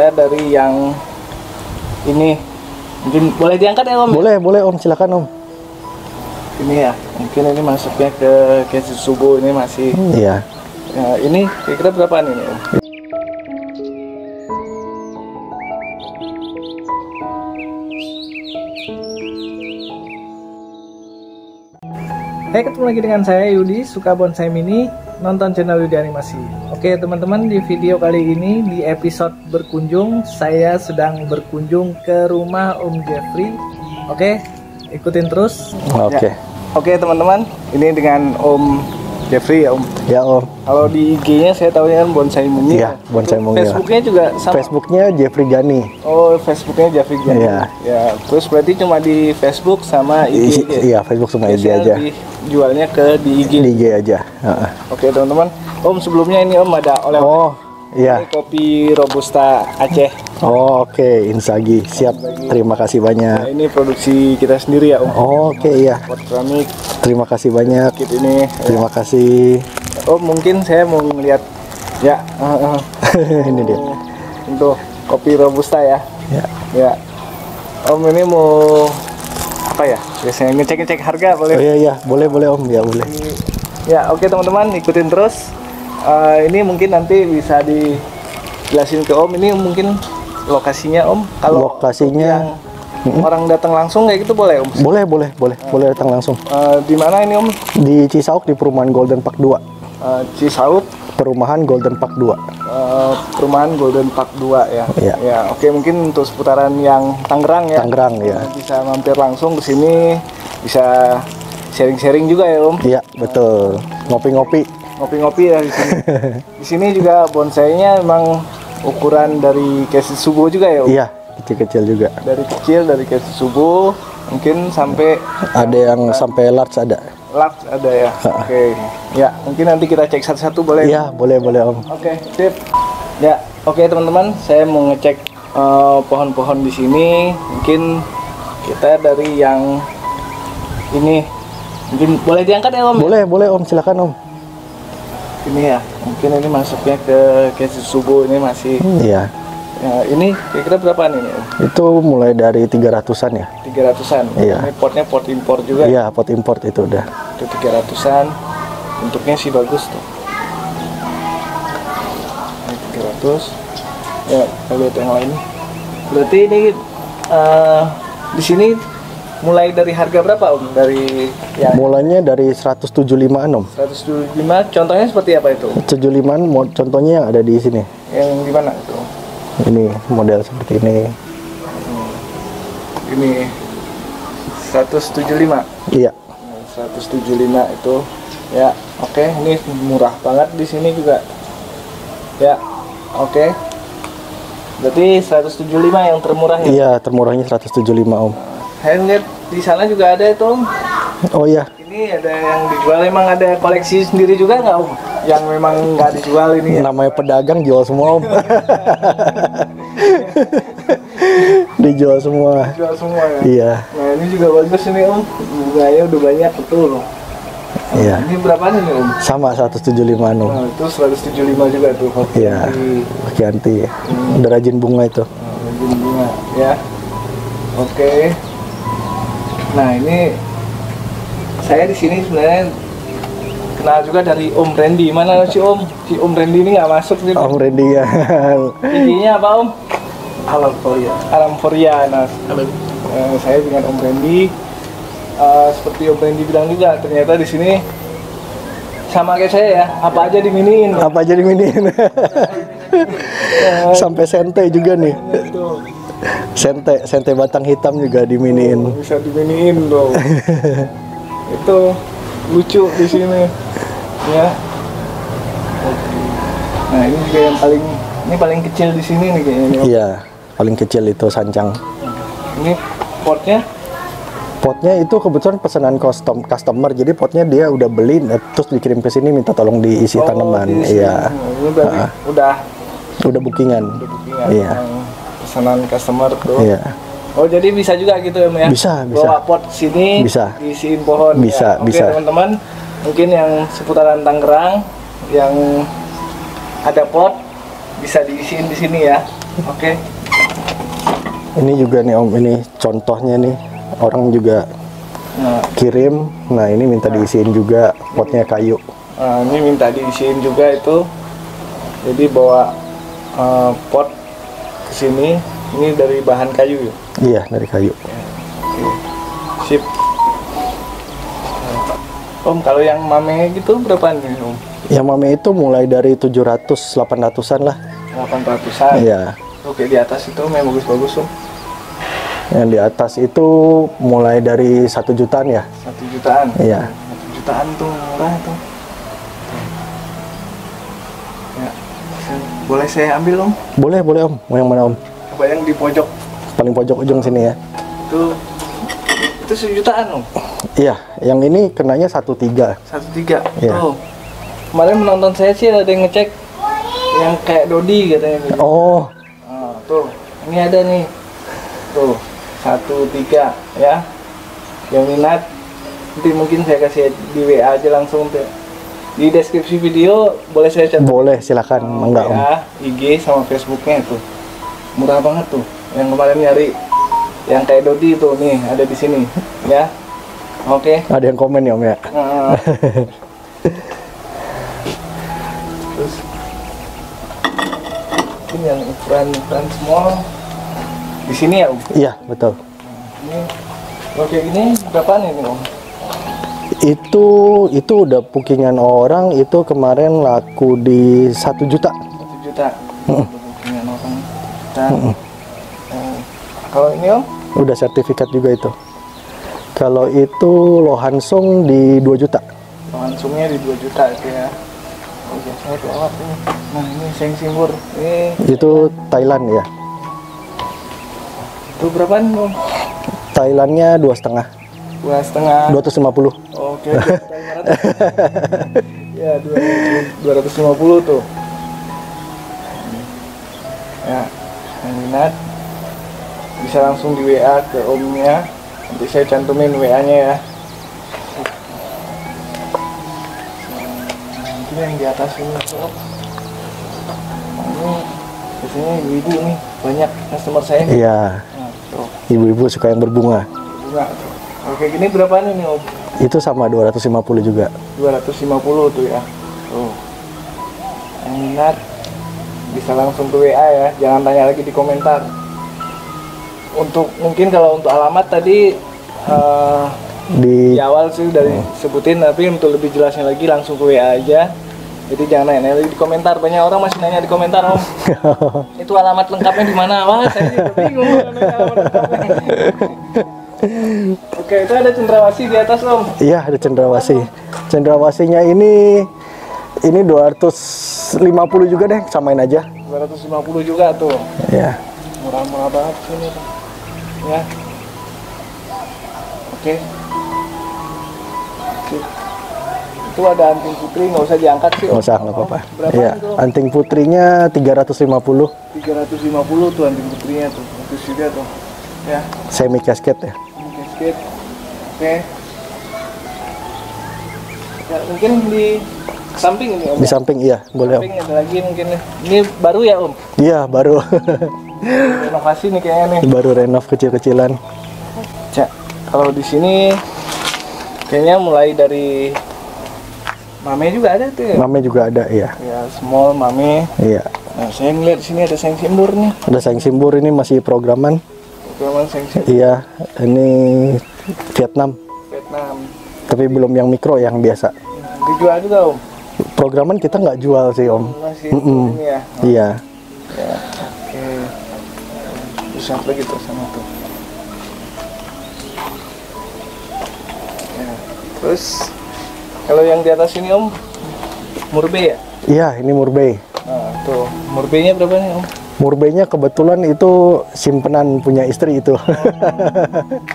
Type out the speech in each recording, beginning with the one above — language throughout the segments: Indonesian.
kita dari yang ini. Mungkin boleh diangkat ya om? Boleh, boleh Om, silakan Om. ini ya mungkin ini masuknya ke case subuh ini masih Iya. ya, ini kira-kira berapaan ini om? Hai ketemu lagi dengan saya Yudi suka bonsai mini nonton channel Yudi animasi Oke teman-teman di video kali ini di episode berkunjung saya sedang berkunjung ke rumah Om Jeffrey Oke ikutin terus Oke. Ya. Oke teman-teman ini dengan Om Jeffrey ya Om Ya Om. Kalau di IG-nya saya tahu kan bonsai muni Iya, Bonsai Muni. Facebooknya juga sama Facebooknya Jeffrey Gani. Oh Facebooknya Jeffrey Gani Iya. Ya terus berarti cuma di Facebook sama IG I- aja? Iya, Facebook sama IG Biasanya aja. lebih jualnya ke di IG Di IG aja. Heeh. Oke teman-teman, Om sebelumnya ini Om ada oleh Oh, iya. ini kopi robusta Aceh. Oh, oke, Insagi. Siap. Terima kasih Nah, banyak. ini produksi kita sendiri ya Om. Oh, oke, iya. Pot keramik Terima kasih banyak. kit ini. Terima kasih. Om mungkin saya mau ngeliat ya eh, eh, Ini dia. untuk kopi robusta ya. Ya. Ya. Om ini mau apa ya? Biasanya ngecek-ngecek harga boleh. Oh iya iya, boleh boleh Om, ya boleh. Ya oke teman-teman ikutin terus. Eh, ini mungkin nanti bisa dijelasin ke Om. Ini mungkin lokasinya Om. Kalau Lokasinya yang orang datang langsung kayak gitu boleh Om. boleh boleh boleh boleh datang langsung Eh, di mana ini Om? di Cisauk di perumahan Golden Park 2. Eh, Cisauk, Perumahan Golden Park 2. eh, perumahan Golden Park 2 ya. Iya. Ya oke mungkin untuk seputaran yang Tangerang ya. Tangerang ya. Bisa mampir langsung ke sini. Bisa sharing-sharing juga ya Om. Iya, betul. Ngopi-ngopi. Ngopi-ngopi ya di sini. di sini juga bonsainya memang ukuran dari case subuh juga ya. Om? Iya, kecil-kecil juga. Dari kecil dari case subuh mungkin sampai Ada yang sampai large ada. large ada ya. Oke. Ya, mungkin nanti kita cek satu-satu boleh. Iya, boleh boleh Om. Oke, sip. Ya, oke teman-teman, saya mau ngecek eh, pohon-pohon di sini. Mungkin kita dari yang ini mungkin boleh diangkat ya Om? Boleh boleh Om, silakan Om. Ini ya, mungkin ini masuknya ke case subuh ini masih Iya. Ya, ini kira-kira berapaan ini? Itu mulai dari 300-an ya. 300-an. Iya. Ini potnya pot impor juga. Iya, pot import itu udah. Itu 300-an. Bentuknya sih bagus tuh. Ini 300. Ya, kita lihat yang lain. Berarti ini eh, di sini mulai dari harga berapa Om? Dari yang Mulanya dari 175-an Om. 175 contohnya seperti apa itu? 75-an mo- contohnya yang ada di sini. Yang gimana itu? Ini model seperti ini. Ini 175. Iya. 175 itu ya oke ini murah banget di sini juga ya oke berarti 175 yang termurah ya Iya, termurahnya 175 Om. Saya di sana juga ada itu Om. Oh iya. ini ada yang dijual emang ada koleksi sendiri juga nggak om yang memang nggak dijual ini ya Namanya pedagang jual semua Om. Dijual semua. dijual semua ya Iya. nah ini juga bagus ini om bunganya udah banyak betul Iya. ini berapa nih om Sama 175 Om. nah, itu 175 juga tuh Iya. Pakai anti. Udah rajin bunga itu. Nah, Rajin bunga ya. Oke. Nah, ini saya di sini sebenarnya kenal juga dari Om Randy. Mana si Om? Si Om Randy ini nggak masuk nih. Om Randy ya. Intinya apa Om? Alam Korea. Alam Korea. Nah, eh, saya dengan Om Randy eh, seperti Om Randy bilang juga ternyata di sini sama kayak saya ya, apa aja diminiin. Apa aja diminiin. Sampai sente juga nih. Sente, sente batang hitam juga diminiin. bisa diminiin dong. itu lucu di sini ya nah ini juga yang paling ini paling kecil di sini nih kayaknya. Iya, paling kecil itu sancang. ini potnya Potnya itu kebetulan pesanan custom customer, jadi potnya dia udah beli, terus dikirim ke sini minta tolong diisi tanaman. di sini. Iya, ini berarti Ah. udah udah bookingan. udah bookingan Iya. yang pesanan customer tuh Iya, oh jadi bisa juga gitu ya ya Bisa, bisa. bawa pot sini Bisa. diisiin pohon Bisa, ya. Oke, bisa. teman-teman mungkin yang seputaran Tangerang yang ada pot bisa diisiin di sini ya Oke. Ini juga nih Om, ini contohnya nih orang juga Nah, kirim. Nah ini minta diisiin juga potnya kayu. Nah, ini minta diisiin juga itu. Jadi bawa eh, pot sini. Ini dari bahan kayu ya. Iya dari kayu. Oke. Sip. Om, kalau yang mame gitu berapa nih, Om? Yang mame itu mulai dari 700 800-an lah. 800-an. Iya. Oke, di atas itu memang bagus-bagus, Om. Yang di atas itu mulai dari satu jutaan ya. Satu jutaan. Iya. Satu jutaan tuh murah tuh. Ya. Boleh saya ambil, Om? Boleh boleh Om. Mau yang mana Om? Coba yang di pojok Paling pojok ujung sini ya. itu itu sejutaan, Om. Iya. Yang ini kenanya satu tiga. Satu tiga. Iya. Tuh. Kemarin menonton saya sih ada yang ngecek yang kayak Dodi katanya gitu. Oh. Ah, tuh, ini ada nih. Tuh, satu tiga ya. Yang minat nanti mungkin saya kasih di WA aja langsung tuh. Di deskripsi video boleh saya catat Boleh silakan. Enggak Om. WA, IG sama Facebooknya itu. Murah banget tuh. Yang kemarin nyari yang kayak Dodi tuh nih ada di sini ya. Oke. Ada yang komen ya Om ya. Terus ini yang ukuran ukuran small di sini ya Om. Iya betul. Ini kalau kayak gini berapaan ini Om? Itu itu udah bookingan orang itu kemarin laku di satu juta. Satu juta. Dengan orang juta. Eh, kalau ini Om? Udah sertifikat juga itu. Kalau itu Lohansung di 2 juta. langsungnya di 2 juta itu ya. Oh, biasanya ini. Nah ini seng. Ini Itu Thailand ya. itu berapaan Om? Thailandnya dua setengah, Dua setengah. 250. Oke, oke. ya, dua ratus lima puluh tuh. Ya, yang minat bisa langsung di WA ke omnya. Nanti saya cantumin WA-nya ya. Mungkin yang di atas ini tuh. Ini biasanya ibu-ibu nih banyak customer saya. Iya, Nah, ibu-ibu suka yang berbunga. bunga tuh. Oke, gini berapaan ini om? Itu sama 250 juga. 250 tuh ya. Tuh. Yang minat bisa langsung ke WA ya. Jangan tanya lagi di komentar. Untuk mungkin kalau untuk alamat tadi eh, Di di awal sih udah disebutin tapi untuk lebih jelasnya lagi langsung ke WA aja. Jadi jangan nanya lagi di komentar. Banyak orang masih nanya di komentar om. Itu alamat lengkapnya di mana? Wah saya juga bingung. Mau nanya alamat lengkapnya oke itu ada cendrawasih di atas om Iya, ada cendrawasih. Cendrawasinya ini ini 250 juga deh, samain aja. 250 juga tuh Ya. murah-murah banget sini tuh ya oke Oke. itu ada anting putri nggak usah diangkat sih Nggak usah, nggak apa-apa. berapa Iya, itu anting putrinya 350 350 tuh anting putrinya tuh bagus juga tuh ya semi casket ya. Casket oke ya mungkin di samping ini om Di ya? samping iya, boleh Om. samping ada lagi mungkin nih. ini baru ya om Iya, baru renovasi nih kayaknya nih baru renov kecil-kecilan. Cak, kalau di sini kayaknya mulai dari mame juga ada tuh ya. Mame juga ada, iya. Ya, small mame. Iya. Nah, saya ngeliat sini ada seng simbur nih. Ada sayang simbur ini masih programan. Programan seng Iya, ini Vietnam. Vietnam. Tapi belum yang mikro, yang biasa. Dijual juga om. Programan kita nggak jual sih om. Masih Mm-mm. ini ya. Iya. Ya, oke. Bisa lagi tuh sama tuh. Ya, terus kalau yang di atas ini om, murbe ya? Iya, ini Murbei. Nah, tuh murbenya berapa nih om? Murbeinya kebetulan itu simpenan punya istri itu.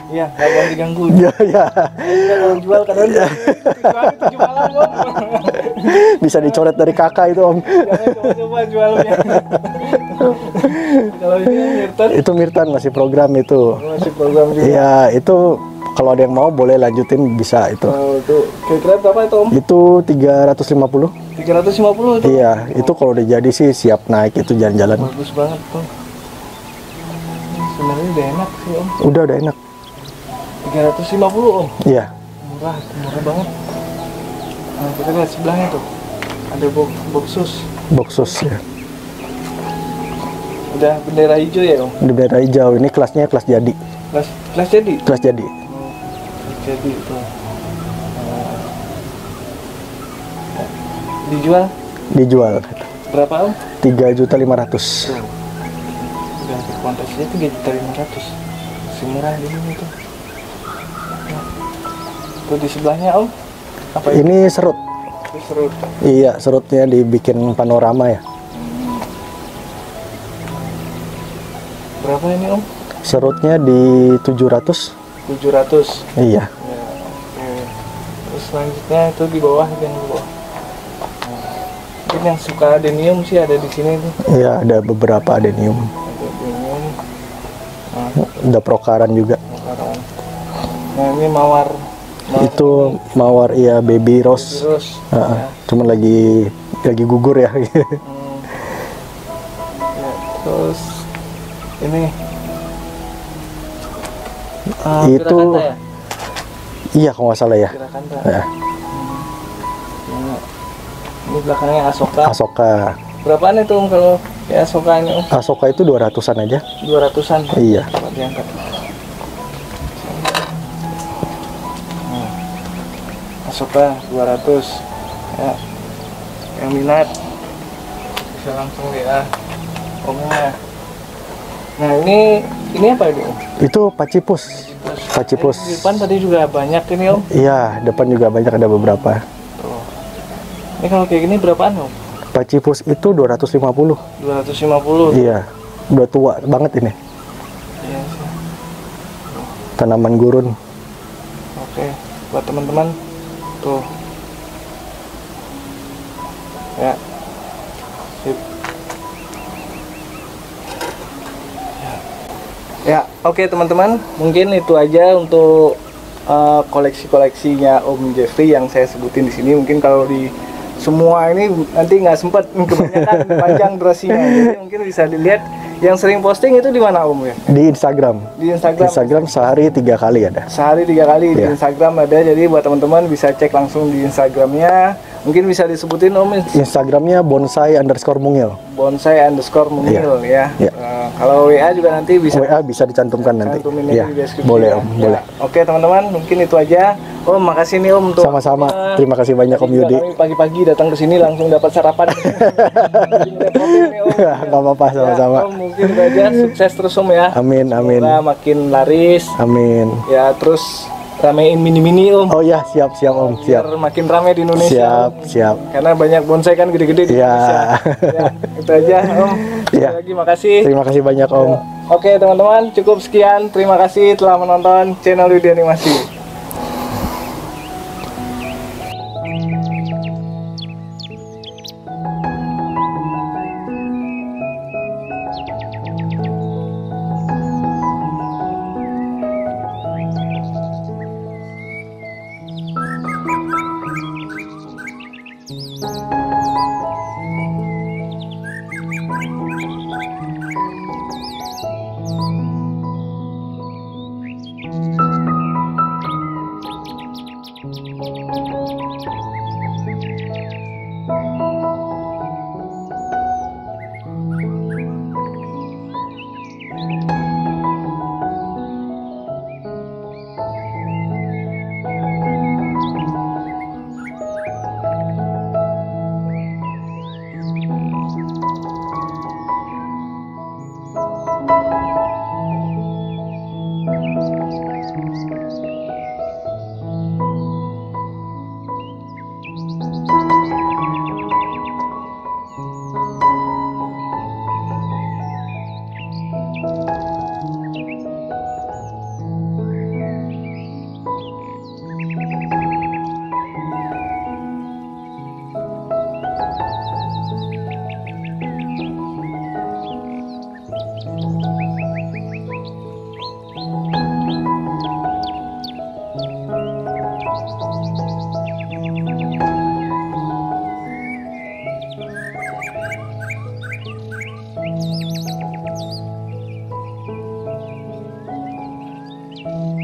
Iya, nggak boleh diganggu. Iya, iya. Kalau jual kadang. Bisa dicoret dari kakak itu om. Jangan coba-coba jualnya. kalau ini kan Mirton Itu Mirtan masih program itu. masih program juga. Iya, itu kalau ada yang mau boleh lanjutin bisa itu. Oh, itu kira-kira berapa itu om? Itu 350. 350 itu. Iya, itu kalau udah jadi sih siap naik itu jalan-jalan. Bagus banget tuh. sebenarnya udah enak sih om Udah udah enak. 350 om Iya. murah murah banget nah kita lihat sebelahnya tuh ada box boxus Boxus ya. Udah bendera hijau ya om? Di bendera hijau. Ini kelasnya kelas jadi. kelas kelas jadi? Kelas jadi. Oh, kelas jadi itu. Nah, dijual? Dijual. Berapa om? Tiga juta lima ratus. udah di konteksnya tiga juta lima ratus. Masih murah di sini tuh. Tuh di sebelahnya om? Apa ini Ini serut. Itu serut. Iya, serutnya dibikin panorama ya. Berapa ini om Serutnya di 700. 700 Iya. Ya, oke. Terus selanjutnya itu di bawah yang di bawah. Mungkin yang suka adenium sih ada di sini tuh. Iya, ada beberapa adenium. Ada adenium. Nah, Ada prokaran juga. Nah, ini mawar. mawar Itu mawar iya baby rose. terus. Heeh, Cuman lagi lagi gugur ya. Hmm. Ya, terus ini Ah, Itu- ya? iya, kalau nggak salah ya. Ya. Ini belakangnya Asoka. Asoka. Berapaan itu Om, kalau ya Asoka ini Om? Asoka itu 200-an aja. 200-an. Iya. Diangkat. Nah, Asoka 200. Ya. Yang minat bisa langsung ya. Omnya. Nah, ini ini apa ini, Om? Itu pacipus. Pacipus. Di depan tadi juga banyak ini, Om. Iya, depan juga banyak ada beberapa. Tuh. Ini kalau kayak gini berapaan, Om? Pacipus itu 250. 250. Iya. Udah tua banget ini. Iya. Tanaman gurun. Oke, buat teman-teman tuh. Ya. Sip. Ya, oke teman-teman, mungkin itu aja untuk uh, koleksi-koleksinya Om Jeffrey yang saya sebutin di sini. Mungkin kalau di semua ini nanti nggak sempat kebanyakan panjang durasinya. Jadi mungkin bisa dilihat yang sering posting itu di mana Om ya? Di Instagram. Di Instagram. Instagram sehari tiga kali ada. sehari tiga kali di Iya. Instagram ada jadi buat teman-teman bisa cek langsung di Instagramnya mungkin bisa disebutin om Instagramnya bonsai underscore mungil. bonsai underscore mungil ya Iya. Eh, kalau WA juga nanti bisa WA bisa dicantumkan nanti. aja di deskripsi boleh ya. om, Ya. boleh. oke teman-teman mungkin itu aja om makasih nih om untuk Sama-sama. Terima kasih banyak Om Yudi. kami pagi-pagi datang ke sini langsung dapat sarapan. Nggak apa-apa, sama-sama. ya, om, mungkin aja sukses terus om ya Amin, amin, Semoga makin laris amin. ya terus ramein mini-mini om Oh ya, siap, siap om, biar siap, makin rame di Indonesia siap, siap. karena banyak bonsai kan gede-gede di Iya. Indonesia. Ya, itu aja Om. Iya. lagi makasih. Terima kasih banyak om. Oke teman-teman, cukup sekian. Terima kasih telah menonton channel Yudi Animasi. Bye.